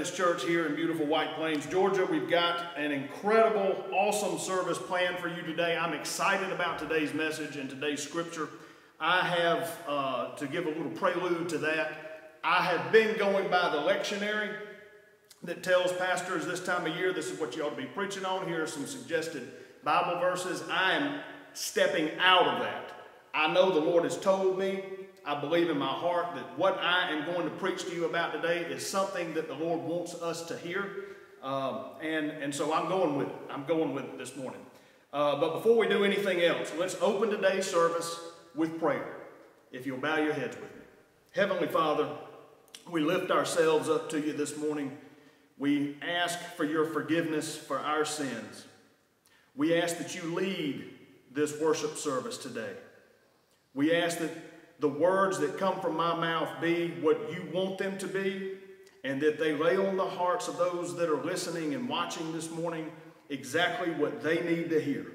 Methodist Church here in beautiful White Plains, Georgia. We've got an incredible, awesome service planned for you today. I'm excited about today's message and today's scripture. I have, uh, to give a little prelude to that, I have been going by the lectionary that tells pastors this time of year this is what you ought to be preaching on. Here are some suggested Bible verses. I am stepping out of that. I know the Lord has told me I believe in my heart that what I am going to preach to you about today is something that the Lord wants us to hear. Um, and, and so I'm going with it. I'm going with it this morning. Uh, but before we do anything else, let's open today's service with prayer. If you'll bow your heads with me. Heavenly Father, we lift ourselves up to you this morning. We ask for your forgiveness for our sins. We ask that you lead this worship service today. We ask that the words that come from my mouth be what you want them to be, and that they lay on the hearts of those that are listening and watching this morning exactly what they need to hear.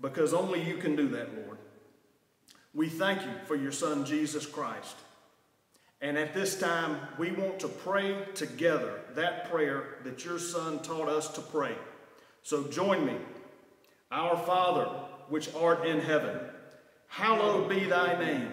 Because only you can do that, Lord. We thank you for your Son, Jesus Christ. And at this time, we want to pray together that prayer that your Son taught us to pray. So join me. Our Father, which art in heaven, hallowed be thy name.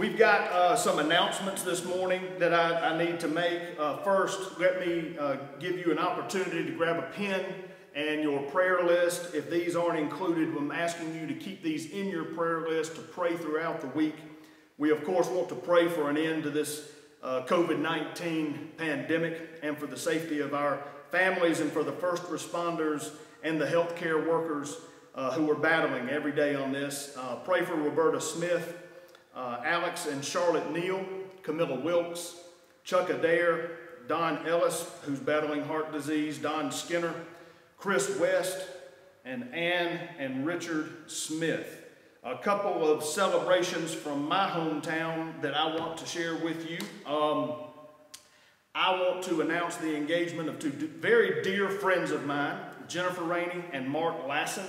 We've got uh, some announcements this morning that I, I need to make. Uh, first, let me uh, give you an opportunity to grab a pen and your prayer list. If these aren't included, I'm asking you to keep these in your prayer list to pray throughout the week. We, of course, want to pray for an end to this uh, COVID-19 pandemic and for the safety of our families and for the first responders and the healthcare workers uh, who are battling every day on this. Uh, pray for Roberta Smith, uh, Alex and Charlotte Neal, Camilla Wilkes, Chuck Adair, Don Ellis, who's battling heart disease, Don Skinner, Chris West, and Ann and Richard Smith. A couple of celebrations from my hometown that I want to share with you. Um, I want to announce the engagement of two very dear friends of mine, Jennifer Rainey and Mark Lassen.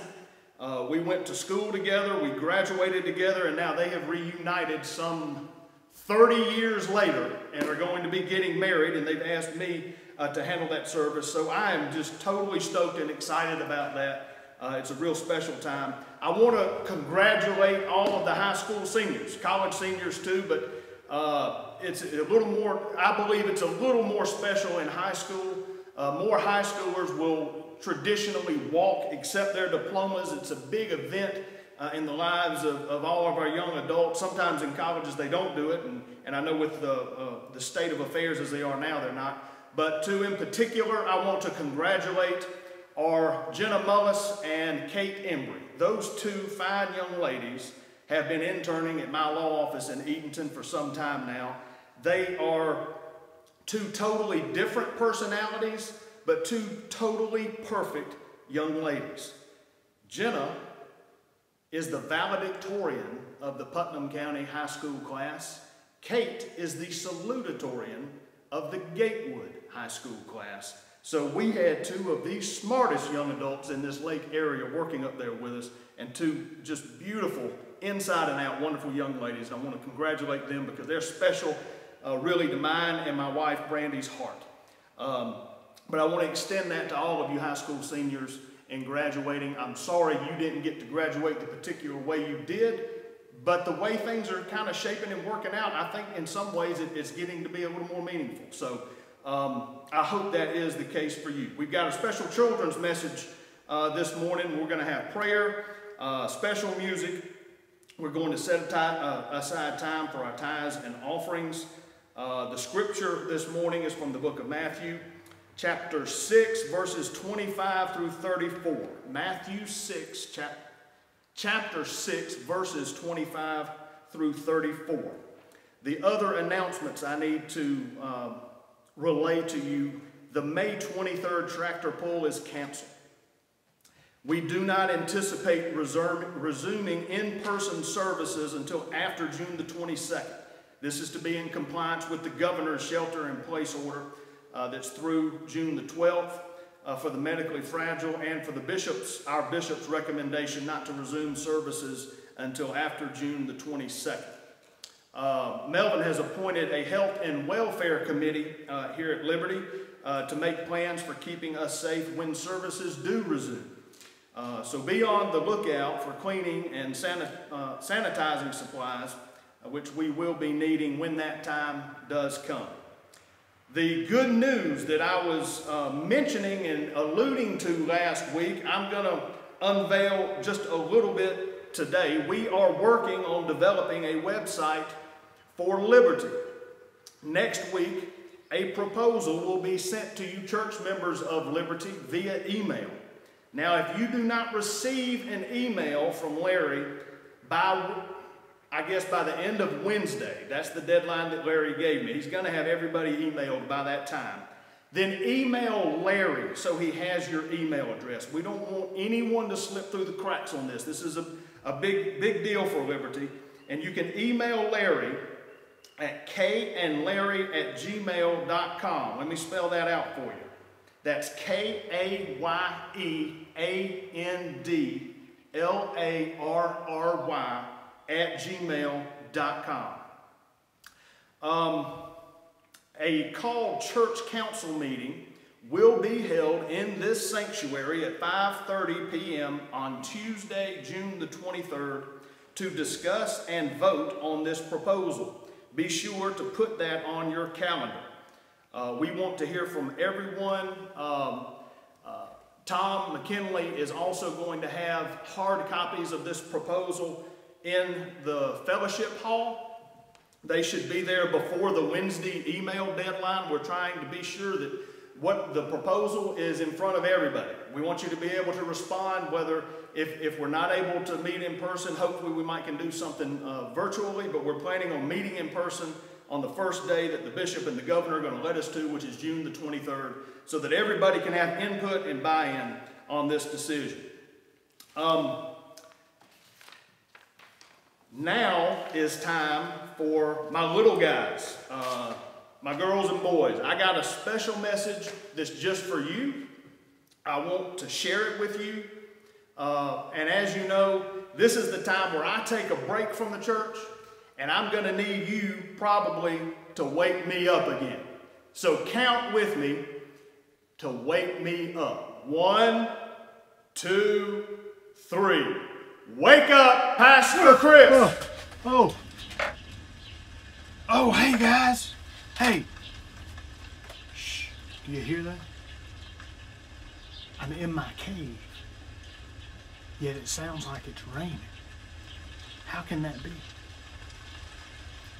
Uh, we went to school together, we graduated together, and now they have reunited some 30 years later and are going to be getting married, and they've asked me uh, to handle that service. So I am just totally stoked and excited about that. Uh, it's a real special time. I want to congratulate all of the high school seniors, college seniors too, but uh, it's a little more, I believe it's a little more special in high school. Uh, more high schoolers will traditionally walk, accept their diplomas. It's a big event uh, in the lives of, of, all of our young adults. Sometimes in colleges they don't do it, and, and I know with the, uh, the state of affairs as they are now, they're not. But two in particular, I want to congratulate are Jenna Mullis and Kate Embry. Those two fine young ladies have been interning at my law office in Eatonton for some time now. They are two totally different personalities, but two totally perfect young ladies. Jenna is the valedictorian of the Putnam County High School class. Kate is the salutatorian of the Gatewood High School class. So we had two of the smartest young adults in this lake area working up there with us and two just beautiful, inside and out, wonderful young ladies. I want to congratulate them because they're special uh, really to mine and my wife Brandy's heart. Um, but I want to extend that to all of you high school seniors and graduating. I'm sorry you didn't get to graduate the particular way you did, but the way things are kind of shaping and working out, I think in some ways it, it's getting to be a little more meaningful. So um, I hope that is the case for you. We've got a special children's message uh, this morning. We're going to have prayer, uh, special music. We're going to set uh, aside time for our tithes and offerings. Uh, the scripture this morning is from the book of Matthew, chapter 6, verses 25 through 34. Matthew 6, chap chapter 6, verses 25 through 34. The other announcements I need to um, relay to you the May 23rd tractor pull is canceled. We do not anticipate resuming in-person services until after June the 22nd. This is to be in compliance with the governor's shelter-in-place order uh, that's through June the 12th uh, for the medically fragile and for the bishops, our bishop's recommendation not to resume services until after June the 22nd. Uh, Melvin has appointed a health and welfare committee uh, here at Liberty uh, to make plans for keeping us safe when services do resume. Uh, so be on the lookout for cleaning and sanit sanitizing supplies, which we will be needing when that time does come. The good news that I was uh, mentioning and alluding to last week, I'm going to unveil just a little bit today. We are working on developing a website for liberty. Next week, a proposal will be sent to you church members of Liberty via email. Now, if you do not receive an email from Larry by, I guess, by the end of Wednesday, that's the deadline that Larry gave me. He's going to have everybody emailed by that time. Then email Larry so he has your email address. We don't want anyone to slip through the cracks on this. This is a, a big, big deal for Liberty. And you can email Larry at kayeandlarry at gmail.com. Let me spell that out for you. That's K A Y E A N D L A R R Y at gmail.com. Um, a called church council meeting will be held in this sanctuary at 5.30 p.m. on Tuesday, June the 23rd to discuss and vote on this proposal be sure to put that on your calendar. Uh, we want to hear from everyone. Um, uh, Tom McKinley is also going to have hard copies of this proposal in the fellowship hall. They should be there before the Wednesday email deadline. We're trying to be sure that what the proposal is in front of everybody. We want you to be able to respond whether if, if we're not able to meet in person, hopefully we might can do something uh, virtually, but we're planning on meeting in person on the first day that the bishop and the governor are going to let us to, which is June the 23rd, so that everybody can have input and buy-in on this decision. Um, now is time for my little guys. Uh, my girls and boys, I got a special message that's just for you. I want to share it with you. Uh, and as you know, this is the time where I take a break from the church, and I'm going to need you probably to wake me up again. So count with me to wake me up. One, two, three. Wake up, Pastor Chris. Oh, oh, oh hey guys. Hey! Shh. Do you hear that? I'm in my cave. Yet it sounds like it's raining. How can that be?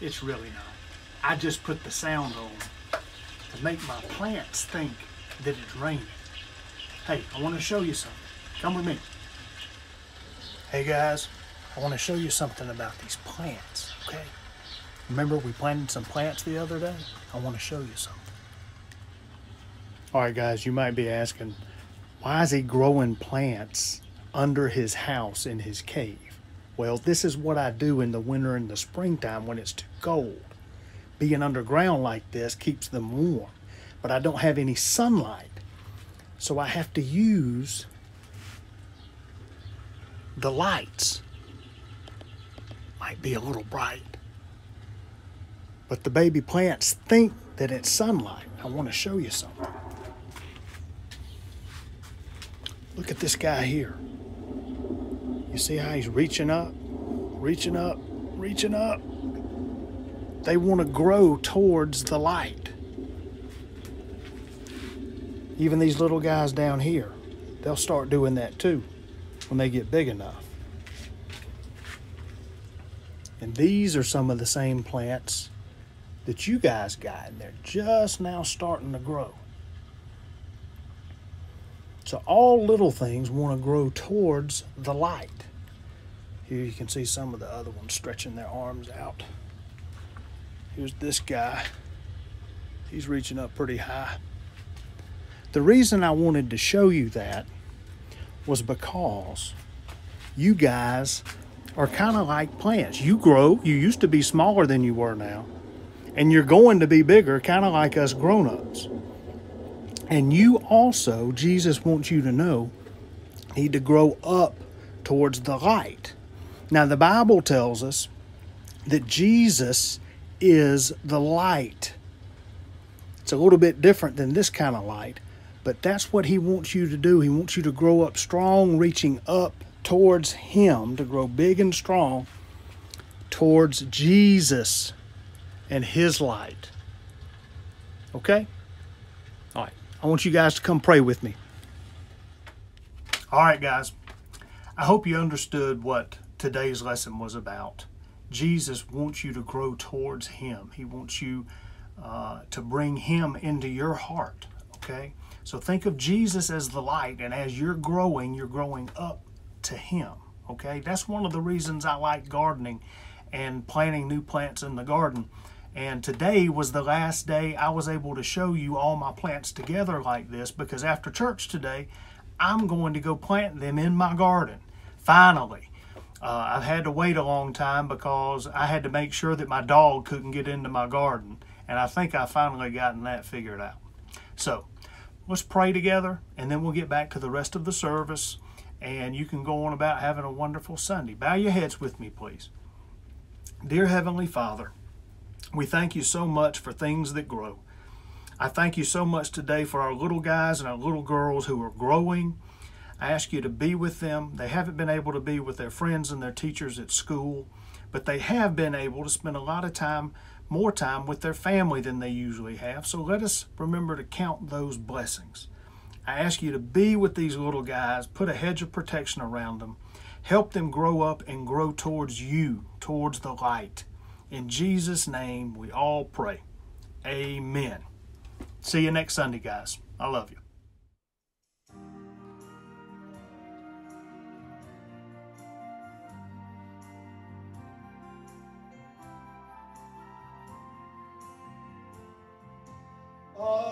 It's really not. I just put the sound on to make my plants think that it's raining. Hey, I want to show you something. Come with me. Hey guys, I want to show you something about these plants, okay? Remember we planted some plants the other day? I want to show you something. All right, guys, you might be asking, why is he growing plants under his house in his cave? Well, this is what I do in the winter and the springtime when it's too cold. Being underground like this keeps them warm, but I don't have any sunlight. So I have to use the lights. Might be a little bright. But the baby plants think that it's sunlight. I want to show you something. Look at this guy here. You see how he's reaching up, reaching up, reaching up? They want to grow towards the light. Even these little guys down here, they'll start doing that too when they get big enough. And these are some of the same plants that you guys got, and they're just now starting to grow. So all little things want to grow towards the light. Here you can see some of the other ones stretching their arms out. Here's this guy. He's reaching up pretty high. The reason I wanted to show you that was because you guys are kind of like plants. You grow, you used to be smaller than you were now, and you're going to be bigger, kind of like us grown ups. And you also, Jesus wants you to know, need to grow up towards the light. Now, the Bible tells us that Jesus is the light. It's a little bit different than this kind of light, but that's what He wants you to do. He wants you to grow up strong, reaching up towards Him, to grow big and strong towards Jesus and His light. Okay? All right. I want you guys to come pray with me. All right, guys. I hope you understood what today's lesson was about. Jesus wants you to grow towards Him. He wants you uh, to bring Him into your heart. Okay? So think of Jesus as the light, and as you're growing, you're growing up to Him. Okay? That's one of the reasons I like gardening and planting new plants in the garden. And today was the last day I was able to show you all my plants together like this because after church today, I'm going to go plant them in my garden. Finally. Uh, I've had to wait a long time because I had to make sure that my dog couldn't get into my garden. And I think I finally gotten that figured out. So let's pray together and then we'll get back to the rest of the service and you can go on about having a wonderful Sunday. Bow your heads with me, please. Dear Heavenly Father, we thank you so much for things that grow. I thank you so much today for our little guys and our little girls who are growing. I ask you to be with them. They haven't been able to be with their friends and their teachers at school, but they have been able to spend a lot of time, more time with their family than they usually have. So let us remember to count those blessings. I ask you to be with these little guys, put a hedge of protection around them, help them grow up and grow towards you, towards the light. In Jesus' name, we all pray. Amen. See you next Sunday, guys. I love you. Oh.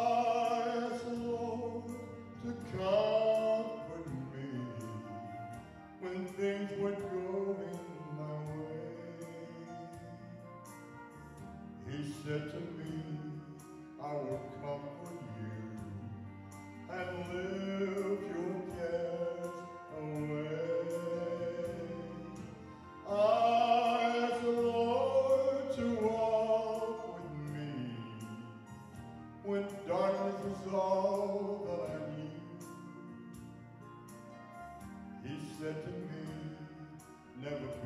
To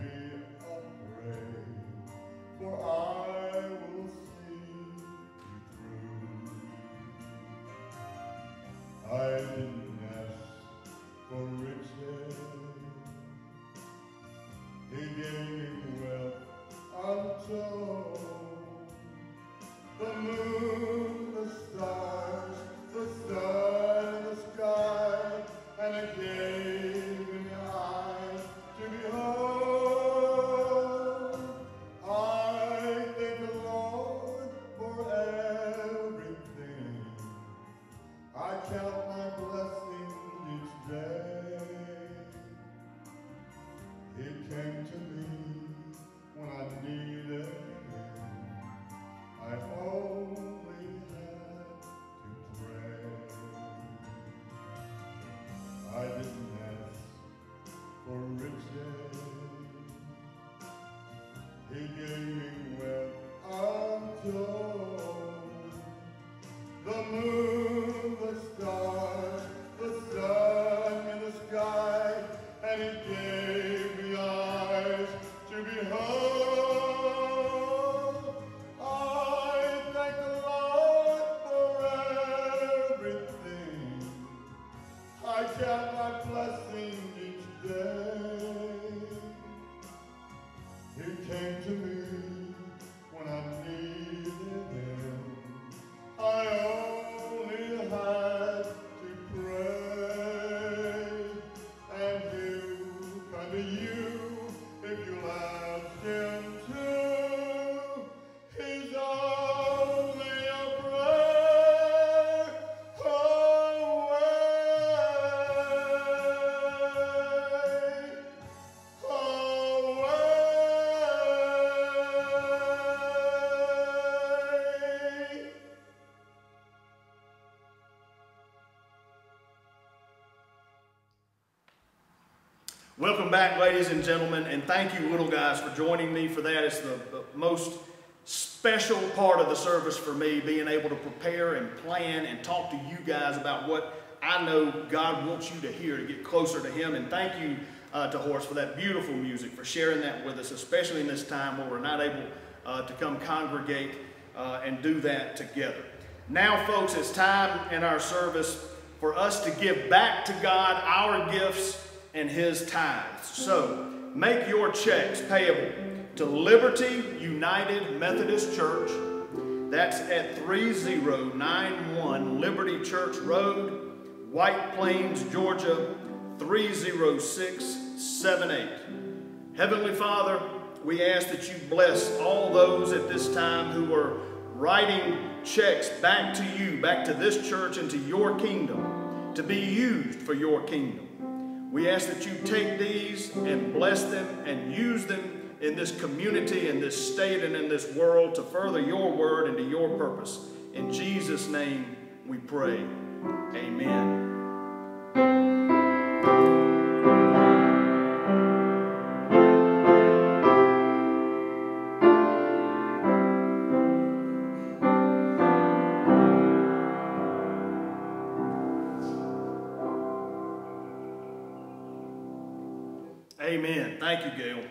ladies and gentlemen, and thank you, little guys, for joining me for that. It's the, the most special part of the service for me, being able to prepare and plan and talk to you guys about what I know God wants you to hear to get closer to Him. And thank you uh, to Horace for that beautiful music, for sharing that with us, especially in this time where we're not able uh, to come congregate uh, and do that together. Now, folks, it's time in our service for us to give back to God our gifts and His tithes. So, make your checks payable to Liberty United Methodist Church. That's at 3091 Liberty Church Road, White Plains, Georgia 30678. Heavenly Father, we ask that you bless all those at this time who are writing checks back to you, back to this church and to your kingdom, to be used for your kingdom. We ask that you take these and bless them and use them in this community, in this state, and in this world to further your word and to your purpose. In Jesus' name we pray. Amen. Thank you, Gail.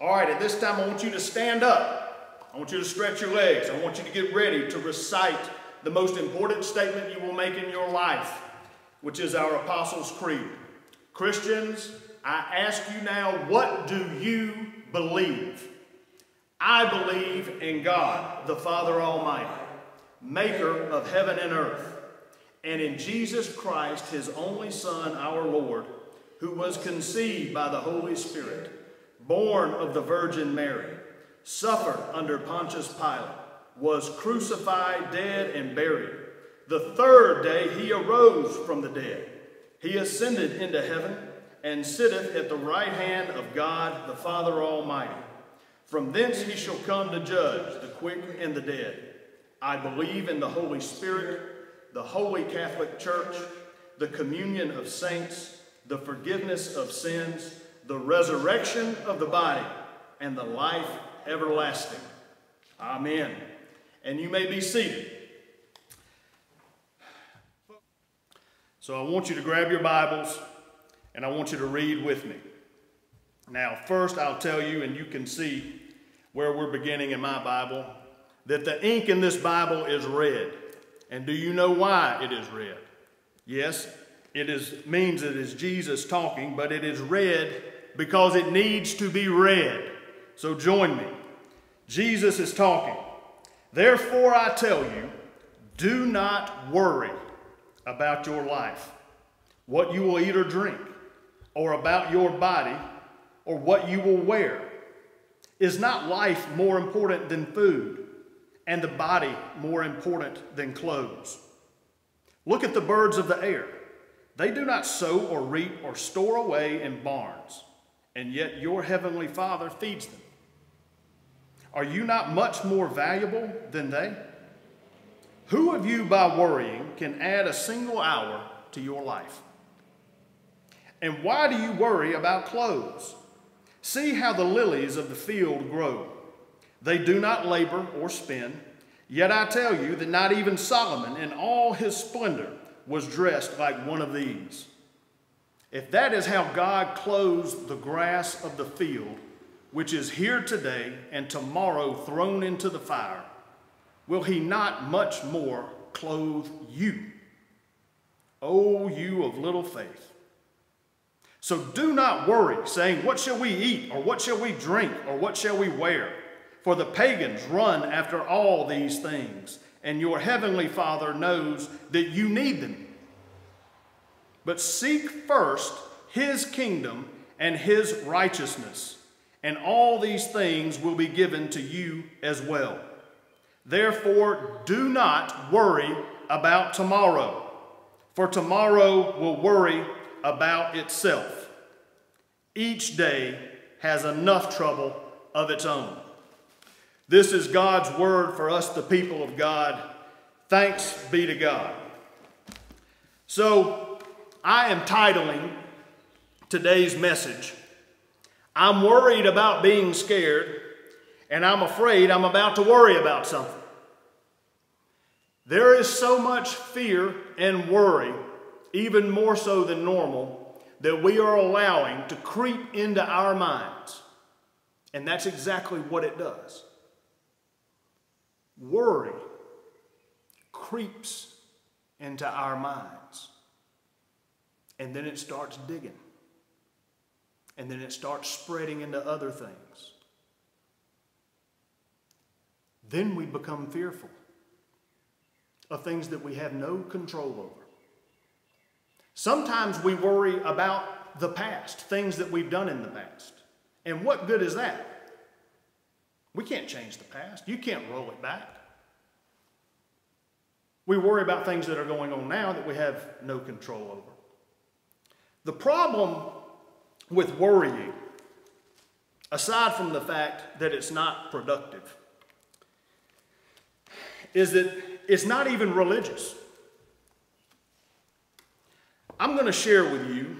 All right, at this time, I want you to stand up. I want you to stretch your legs. I want you to get ready to recite the most important statement you will make in your life, which is our Apostles' Creed. Christians, I ask you now, what do you believe? I believe in God, the Father Almighty, maker of heaven and earth, and in Jesus Christ, his only Son, our Lord, who was conceived by the Holy Spirit, born of the Virgin Mary, suffered under Pontius Pilate, was crucified, dead, and buried. The third day he arose from the dead. He ascended into heaven and sitteth at the right hand of God the Father Almighty. From thence he shall come to judge the quick and the dead. I believe in the Holy Spirit, the holy Catholic Church, the communion of saints, the forgiveness of sins, the resurrection of the body, and the life everlasting. Amen. And you may be seated. So I want you to grab your Bibles and I want you to read with me. Now, first, I'll tell you, and you can see where we're beginning in my Bible, that the ink in this Bible is red. And do you know why it is red? Yes, it is, means it is Jesus talking, but it is read because it needs to be read. So join me. Jesus is talking. Therefore, I tell you, do not worry about your life, what you will eat or drink, or about your body, or what you will wear. Is not life more important than food, and the body more important than clothes? Look at the birds of the air. They do not sow or reap or store away in barns, and yet your heavenly Father feeds them. Are you not much more valuable than they? Who of you, by worrying, can add a single hour to your life? And why do you worry about clothes? See how the lilies of the field grow. They do not labor or spin. Yet I tell you that not even Solomon in all his splendor was dressed like one of these. If that is how God clothes the grass of the field, which is here today and tomorrow thrown into the fire, will he not much more clothe you? O you of little faith. So do not worry, saying, What shall we eat, or what shall we drink, or what shall we wear? For the pagans run after all these things, and your heavenly Father knows that you need them. But seek first his kingdom and his righteousness, and all these things will be given to you as well. Therefore, do not worry about tomorrow, for tomorrow will worry about itself. Each day has enough trouble of its own. This is God's word for us, the people of God. Thanks be to God. So, I am titling today's message. I'm worried about being scared, and I'm afraid I'm about to worry about something. There is so much fear and worry, even more so than normal, that we are allowing to creep into our minds. And that's exactly what it does. Worry creeps into our minds. And then it starts digging. And then it starts spreading into other things. Then we become fearful of things that we have no control over. Sometimes we worry about the past, things that we've done in the past. And what good is that? We can't change the past. You can't roll it back. We worry about things that are going on now that we have no control over. The problem with worrying, aside from the fact that it's not productive, is that it's not even religious. I'm going to share with you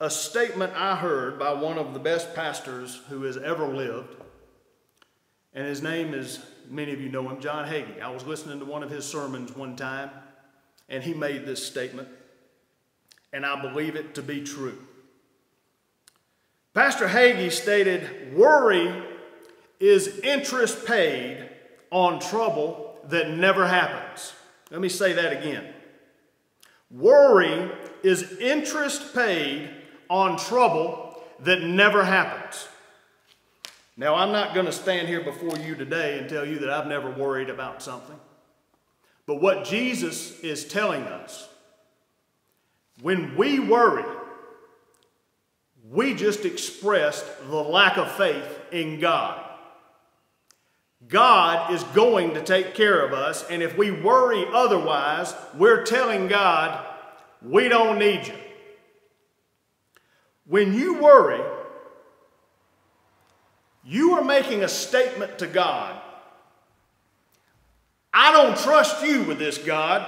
a statement I heard by one of the best pastors who has ever lived. And his name is, many of you know him, John Hagee. I was listening to one of his sermons one time, and he made this statement, and I believe it to be true. Pastor Hagee stated, Worry is interest paid on trouble that never happens. Let me say that again. Worry is interest paid on trouble that never happens. Now, I'm not going to stand here before you today and tell you that I've never worried about something. But what Jesus is telling us, when we worry, we just expressed the lack of faith in God. God is going to take care of us, and if we worry otherwise, we're telling God, we don't need you. When you worry, you are making a statement to God. I don't trust you with this, God.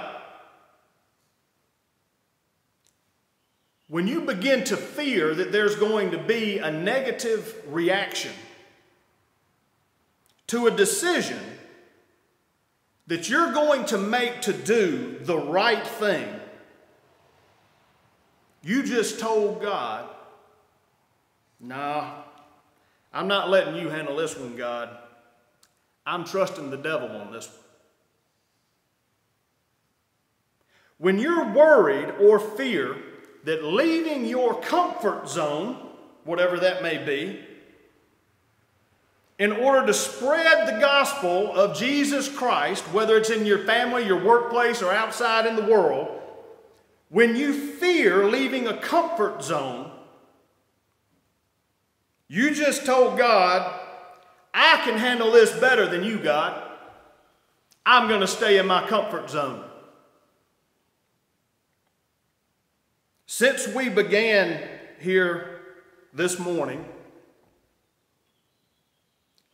When you begin to fear that there's going to be a negative reaction to a decision that you're going to make to do the right thing, you just told God, nah, I'm not letting you handle this one, God. I'm trusting the devil on this one. When you're worried or fear that leaving your comfort zone, whatever that may be, in order to spread the gospel of Jesus Christ, whether it's in your family, your workplace, or outside in the world, when you fear leaving a comfort zone, you just told God, I can handle this better than you, God. I'm going to stay in my comfort zone. Since we began here this morning,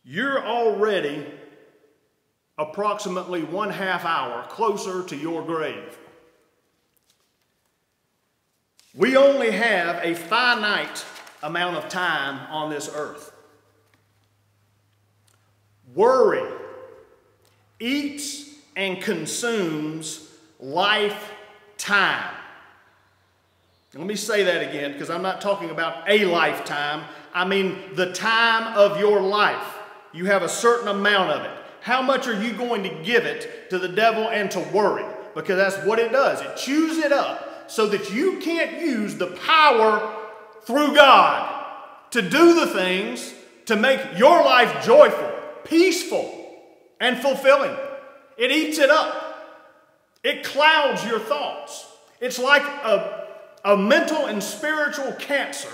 you're already approximately one half hour closer to your grave. We only have a finite amount of time on this earth. Worry eats and consumes lifetime. Let me say that again because I'm not talking about a lifetime. I mean the time of your life. You have a certain amount of it. How much are you going to give it to the devil and to worry? Because that's what it does. It chews it up so that you can't use the power through God to do the things to make your life joyful, peaceful, and fulfilling. It eats it up. It clouds your thoughts. It's like a, a mental and spiritual cancer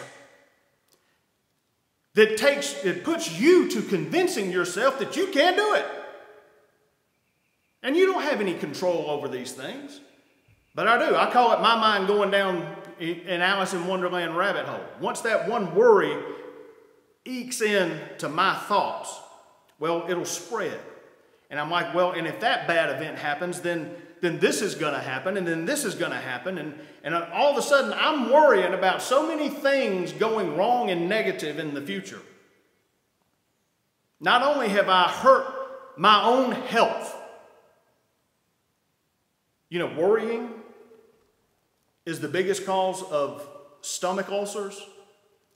that takes it puts you to convincing yourself that you can't do it. And you don't have any control over these things. But I do. I call it my mind going down in Alice in Wonderland rabbit hole. Once that one worry ekes in to my thoughts, well, it'll spread. And I'm like, well, and if that bad event happens, then, then this is going to happen, and then this is going to happen. And, and all of a sudden, I'm worrying about so many things going wrong and negative in the future. Not only have I hurt my own health, you know, worrying is the biggest cause of stomach ulcers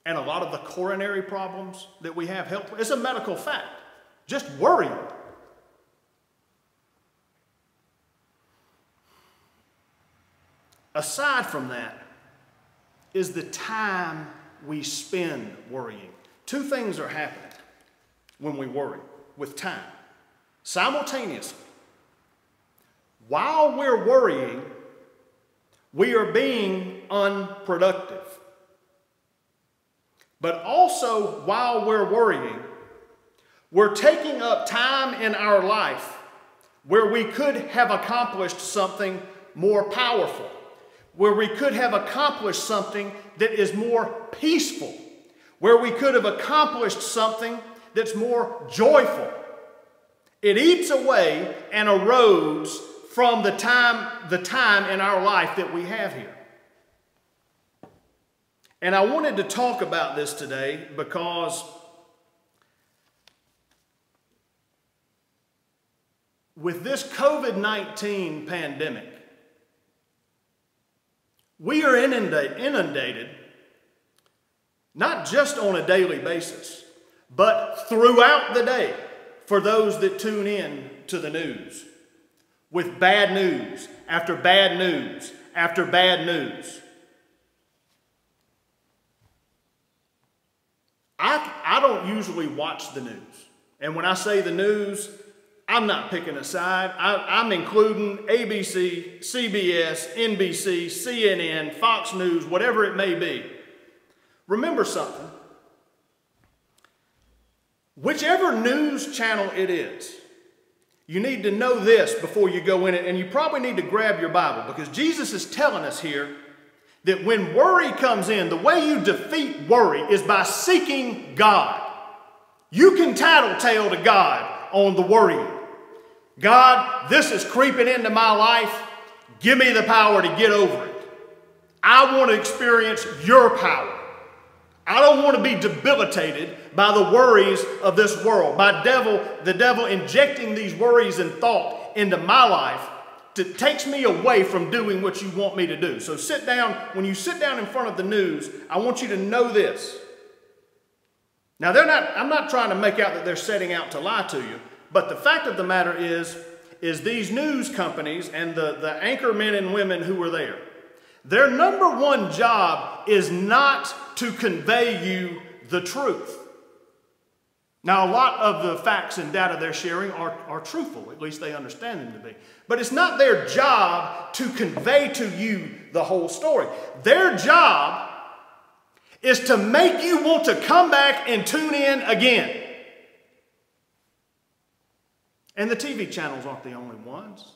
and a lot of the coronary problems that we have. Health, it's a medical fact. Just worrying. Aside from that, is the time we spend worrying. Two things are happening when we worry with time. Simultaneously, while we're worrying, we are being unproductive. But also, while we're worrying, we're taking up time in our life where we could have accomplished something more powerful, where we could have accomplished something that is more peaceful, where we could have accomplished something that's more joyful. It eats away and erodes from the time, the time in our life that we have here. And I wanted to talk about this today because with this COVID 19 pandemic, we are inundated, not just on a daily basis, but throughout the day for those that tune in to the news with bad news after bad news after bad news. I, I don't usually watch the news. And when I say the news, I'm not picking a side. I, am including ABC, CBS, NBC, CNN, Fox News, whatever it may be. Remember something. Whichever news channel it is, you need to know this before you go in it, and you probably need to grab your Bible because Jesus is telling us here that when worry comes in, the way you defeat worry is by seeking God. You can tattletale to God on the worrying. God, this is creeping into my life. Give me the power to get over it. I want to experience your power. I don't want to be debilitated by the worries of this world, by devil, the devil injecting these worries and thought into my life it takes me away from doing what you want me to do. So sit down, when you sit down in front of the news, I want you to know this. Now, they're not, I'm not trying to make out that they're setting out to lie to you, but the fact of the matter is, is these news companies and the, the anchor men and women who were there, their number one job is not to convey you the truth. Now, a lot of the facts and data they're sharing are, are truthful, at least they understand them to be. But it's not their job to convey to you the whole story. Their job is to make you want to come back and tune in again. And the TV channels aren't the only ones.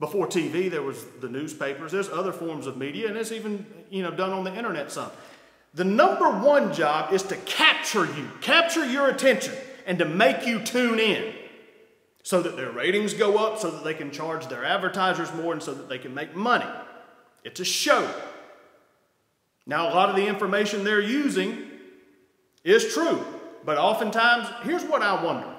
Before TV, there was the newspapers. There's other forms of media, and it's even you know done on the internet some. The number one job is to capture you, capture your attention, and to make you tune in so that their ratings go up, so that they can charge their advertisers more, and so that they can make money. It's a show. Now, a lot of the information they're using is true, but oftentimes, here's what I wonder.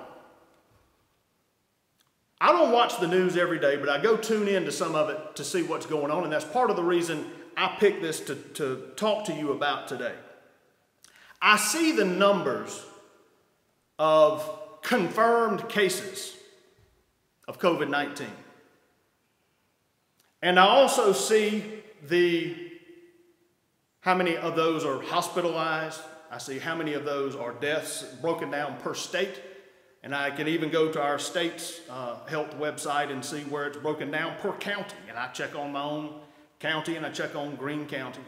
I don't watch the news every day, but I go tune in to some of it to see what's going on, and that's part of the reason I picked this to, to talk to you about today. I see the numbers of confirmed cases of COVID 19. And I also see the how many of those are hospitalized. I see how many of those are deaths broken down per state. And I can even go to our state's uh, health website and see where it's broken down per county. And I check on my own County and I check on Greene County.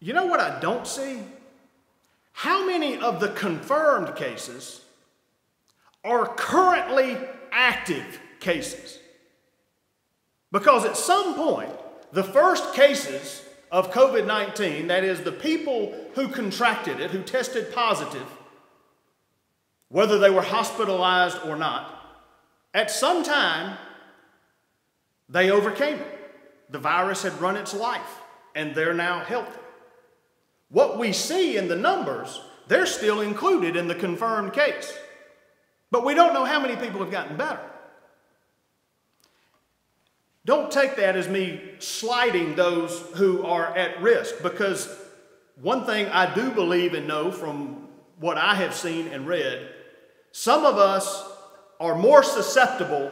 You know what I don't see? How many of the confirmed cases are currently active cases? Because at some point, the first cases of COVID 19, that is, the people who contracted it, who tested positive, whether they were hospitalized or not, at some time they overcame it. The virus had run its life and they're now healthy. What we see in the numbers, they're still included in the confirmed case. But we don't know how many people have gotten better. Don't take that as me slighting those who are at risk because one thing I do believe and know from what I have seen and read, some of us are more susceptible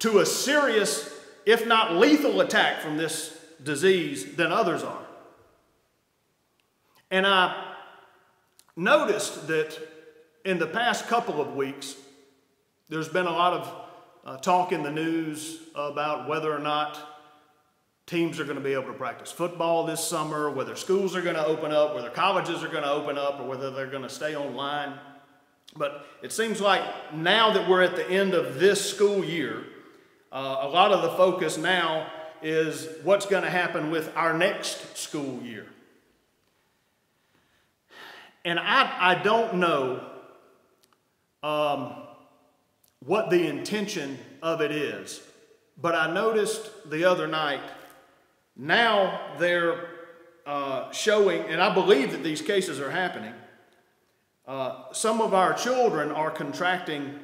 to a serious, if not lethal, attack from this disease than others are. And I noticed that in the past couple of weeks, there's been a lot of uh, talk in the news about whether or not teams are going to be able to practice football this summer, whether schools are going to open up, whether colleges are going to open up, or whether they're going to stay online. But it seems like now that we're at the end of this school year, uh, a lot of the focus now is what's going to happen with our next school year. And I, I don't know um, what the intention of it is, but I noticed the other night, now they're uh, showing, and I believe that these cases are happening. Uh, some of our children are contracting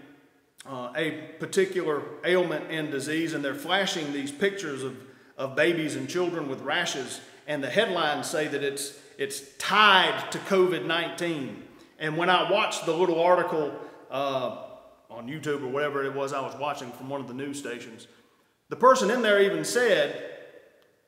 uh, a particular ailment and disease, and they're flashing these pictures of, of babies and children with rashes, and the headlines say that it's, it's tied to COVID 19. And when I watched the little article uh, on YouTube or whatever it was I was watching from one of the news stations, the person in there even said,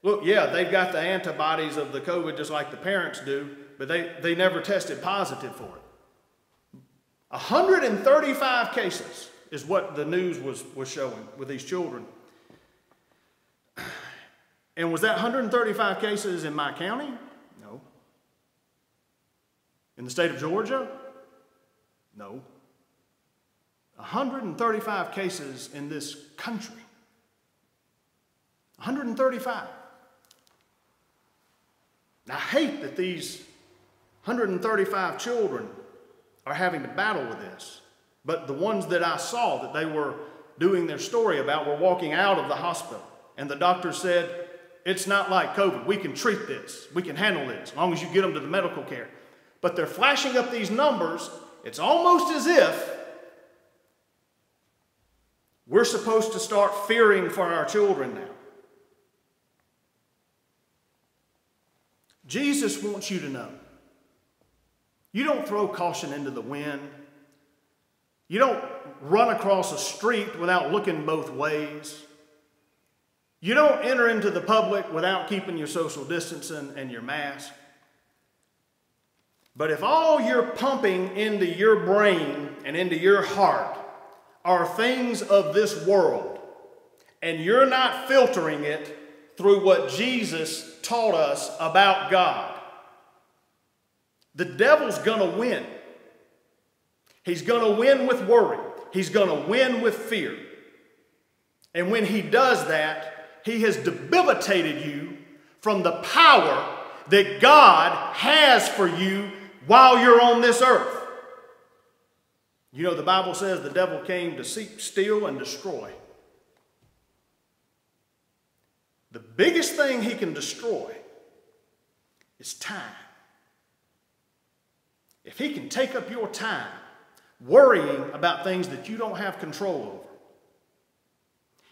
Look, yeah, they've got the antibodies of the COVID just like the parents do, but they, they never tested positive for it. 135 cases is what the news was, was showing with these children. And was that 135 cases in my county? No. In the state of Georgia? No. 135 cases in this country. 135. I hate that these 135 children are having to battle with this. But the ones that I saw that they were doing their story about were walking out of the hospital. And the doctor said, It's not like COVID. We can treat this. We can handle this as long as you get them to the medical care. But they're flashing up these numbers. It's almost as if we're supposed to start fearing for our children now. Jesus wants you to know you don't throw caution into the wind. You don't run across a street without looking both ways. You don't enter into the public without keeping your social distancing and your mask. But if all you're pumping into your brain and into your heart are things of this world, and you're not filtering it through what Jesus taught us about God, the devil's going to win. He's going to win with worry. He's going to win with fear. And when he does that, he has debilitated you from the power that God has for you while you're on this earth. You know, the Bible says the devil came to seek, steal, and destroy. The biggest thing he can destroy is time. If he can take up your time worrying about things that you don't have control over,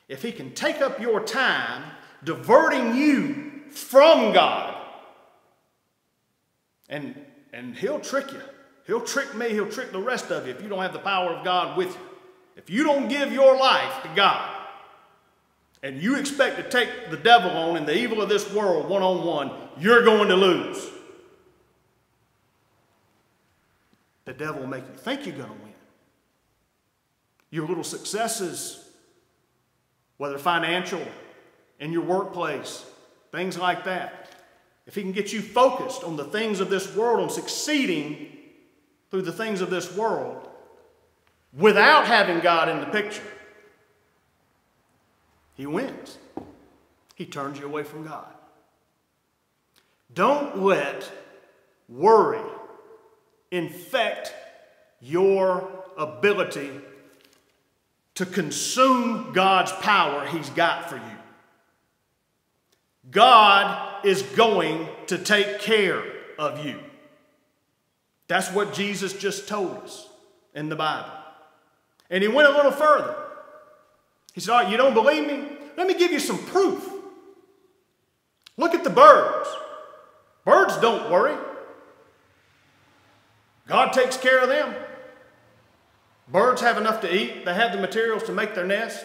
if he can take up your time diverting you from God, and, and he'll trick you. He'll trick me, he'll trick the rest of you if you don't have the power of God with you. If you don't give your life to God, and you expect to take the devil on and the evil of this world one on one, you're going to lose. The devil will make you think you're going to win. Your little successes, whether financial, in your workplace, things like that. If he can get you focused on the things of this world, on succeeding through the things of this world, without having God in the picture, he wins. He turns you away from God. Don't let worry infect your ability to consume God's power He's got for you. God is going to take care of you. That's what Jesus just told us in the Bible. And He went a little further. He said, All right, you don't believe me? Let me give you some proof. Look at the birds. Birds don't worry. God takes care of them. Birds have enough to eat, they have the materials to make their nest.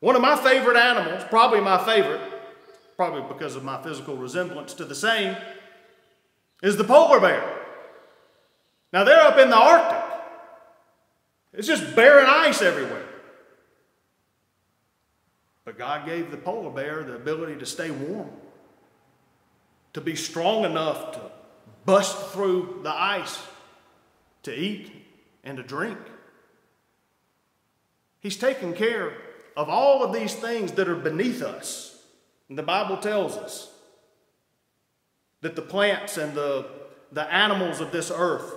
One of my favorite animals, probably my favorite, probably because of my physical resemblance to the same, is the polar bear. Now they're up in the Arctic. It's just barren ice everywhere. But God gave the polar bear the ability to stay warm, to be strong enough to bust through the ice, to eat and to drink. He's taken care of all of these things that are beneath us. And the Bible tells us that the plants and the, the animals of this earth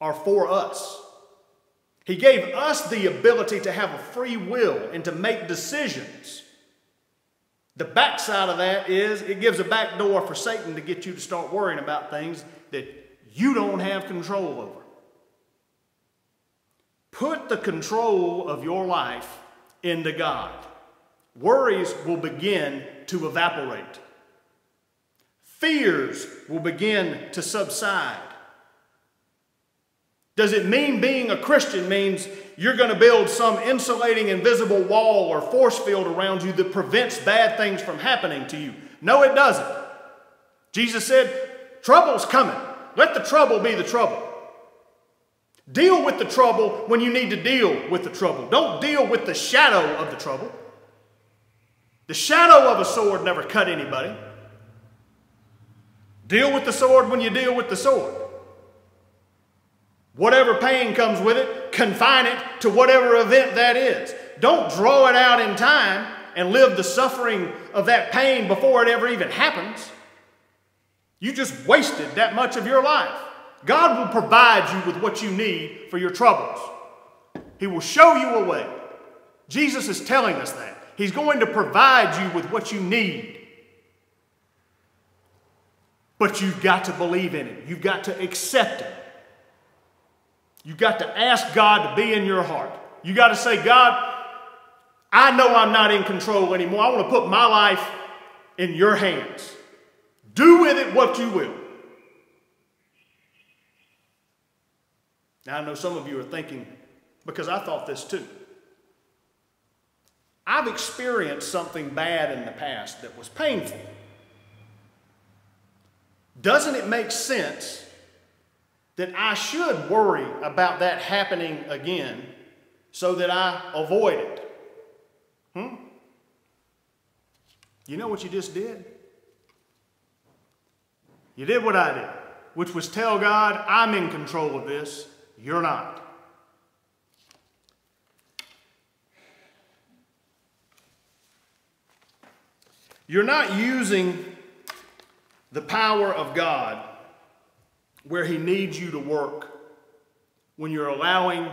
are for us. He gave us the ability to have a free will and to make decisions. The backside of that is it gives a back door for Satan to get you to start worrying about things that you don't have control over. Put the control of your life into God. Worries will begin to evaporate. Fears will begin to subside. Does it mean being a Christian means you're going to build some insulating invisible wall or force field around you that prevents bad things from happening to you? No, it doesn't. Jesus said, Trouble's coming. Let the trouble be the trouble. Deal with the trouble when you need to deal with the trouble. Don't deal with the shadow of the trouble. The shadow of a sword never cut anybody. Deal with the sword when you deal with the sword. Whatever pain comes with it, confine it to whatever event that is. Don't draw it out in time and live the suffering of that pain before it ever even happens. You just wasted that much of your life. God will provide you with what you need for your troubles. He will show you a way. Jesus is telling us that. He's going to provide you with what you need. But you've got to believe in it. You've got to accept it. You've got to ask God to be in your heart. You got to say, God, I know I'm not in control anymore. I want to put my life in your hands. Do with it what you will. Now, I know some of you are thinking, because I thought this too. I've experienced something bad in the past that was painful. Doesn't it make sense that I should worry about that happening again so that I avoid it? Hmm? You know what you just did? You did what I did, which was tell God, I'm in control of this. You're not. You're not using the power of God where He needs you to work when you're allowing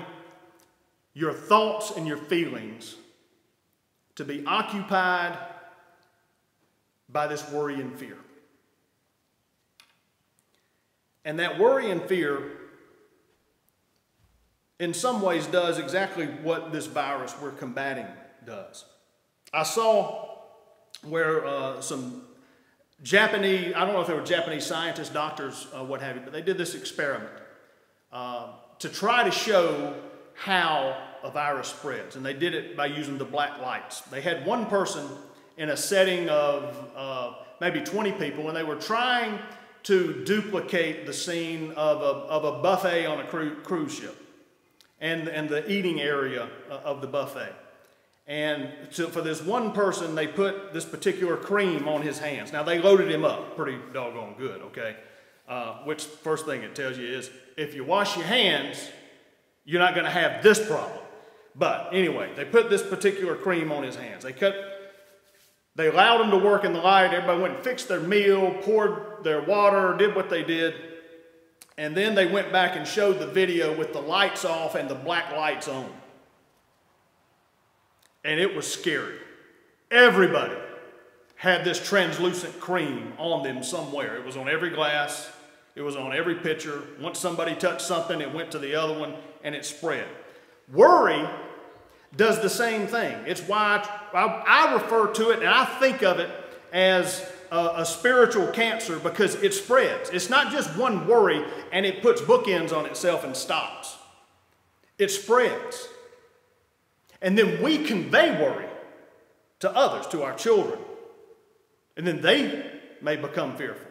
your thoughts and your feelings to be occupied by this worry and fear. And that worry and fear in some ways does exactly what this virus we're combating does. I saw where uh, some Japanese, I don't know if they were Japanese scientists, doctors, uh, what have you, but they did this experiment uh, to try to show how a virus spreads. And they did it by using the black lights. They had one person in a setting of uh, maybe 20 people, and they were trying to duplicate the scene of a, of a buffet on a cru cruise ship and, and the eating area uh, of the buffet. And so for this one person, they put this particular cream on his hands. Now, they loaded him up pretty doggone good, okay? Uh, which, first thing it tells you is if you wash your hands, you're not going to have this problem. But anyway, they put this particular cream on his hands. They cut, they allowed him to work in the light. Everybody went and fixed their meal, poured their water, did what they did. And then they went back and showed the video with the lights off and the black lights on. And it was scary. Everybody had this translucent cream on them somewhere. It was on every glass, it was on every pitcher. Once somebody touched something, it went to the other one and it spread. Worry does the same thing. It's why I, I refer to it and I think of it as a, a, spiritual cancer because it spreads. It's not just one worry and it puts bookends on itself and stops. It spreads. And then we convey worry to others, to our children. And then they may become fearful.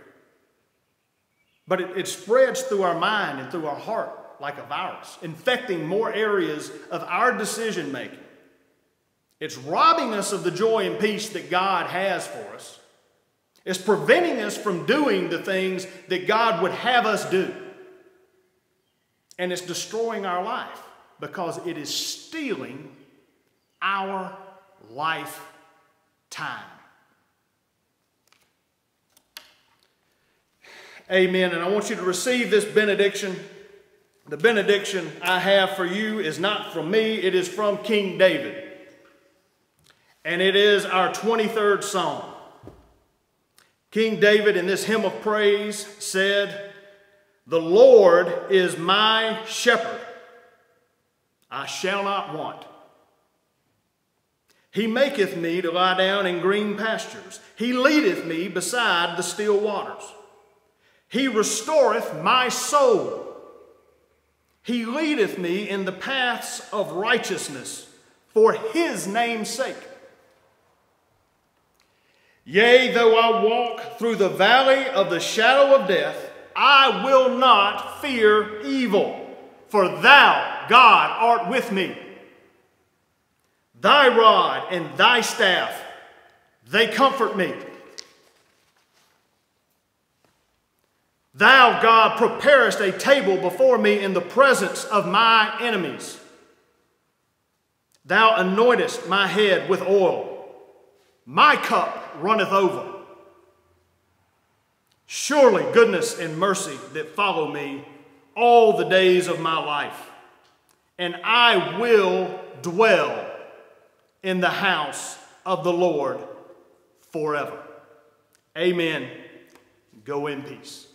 But it, it spreads through our mind and through our heart like a virus, infecting more areas of our decision making. It's robbing us of the joy and peace that God has for us. It's preventing us from doing the things that God would have us do. And it's destroying our life because it is stealing our lifetime. Amen. And I want you to receive this benediction. The benediction I have for you is not from me, it is from King David. And it is our 23rd Psalm. King David, in this hymn of praise, said, The Lord is my shepherd. I shall not want. He maketh me to lie down in green pastures. He leadeth me beside the still waters. He restoreth my soul. He leadeth me in the paths of righteousness for his name's sake. Yea, though I walk through the valley of the shadow of death, I will not fear evil, for thou, God, art with me. Thy rod and thy staff, they comfort me. Thou, God, preparest a table before me in the presence of my enemies. Thou anointest my head with oil. My cup runneth over. Surely goodness and mercy that follow me all the days of my life, and I will dwell in the house of the Lord forever. Amen. Go in peace.